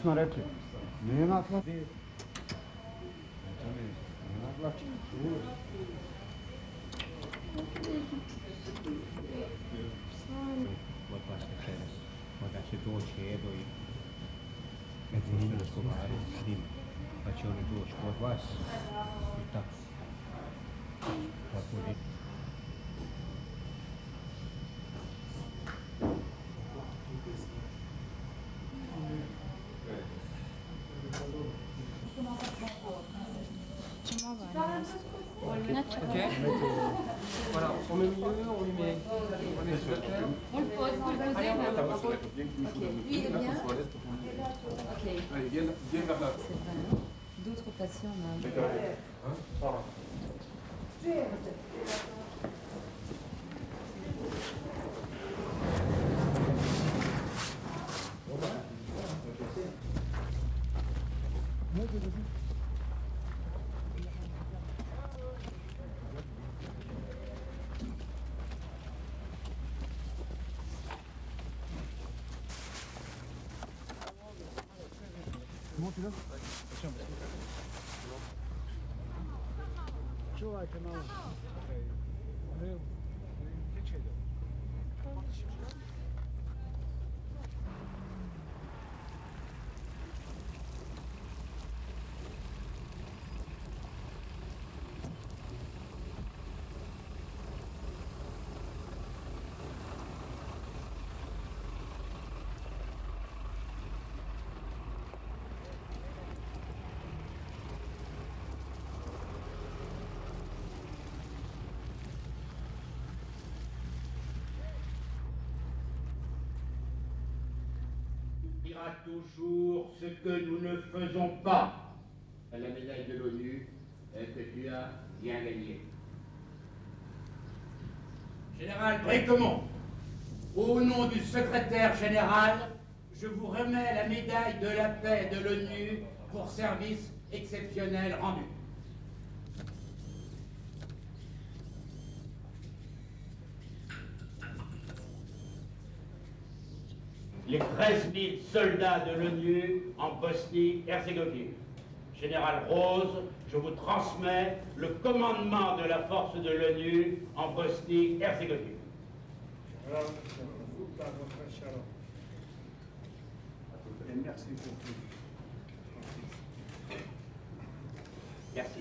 smo rekli. Nema plaća. Nema plaća. Kod vas večera. Onda će doći Edo i Međutim, razgovarati s njim. Pa će oni doći kod vas. I tako. Tako on on lui met. On le pose, vous le. Allez, viens, viens vers là. Hein. D'autres patients. Hein Par là. Čuvajte malo. Ne, ne, dira toujours ce que nous ne faisons pas. La médaille de l'ONU que tu as bien gagnée. Général Brécomont, au nom du secrétaire général, je vous remets la médaille de la paix de l'ONU pour service exceptionnel rendu. Les 13 000 soldats de l'ONU en Bosnie-Herzégovine. Général Rose, je vous transmets le commandement de la force de l'ONU en Bosnie-Herzégovine. Merci pour tout. Merci.